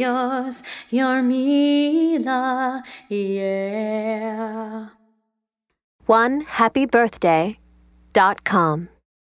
yours, Yarmila, yeah. One happy birthday dot com.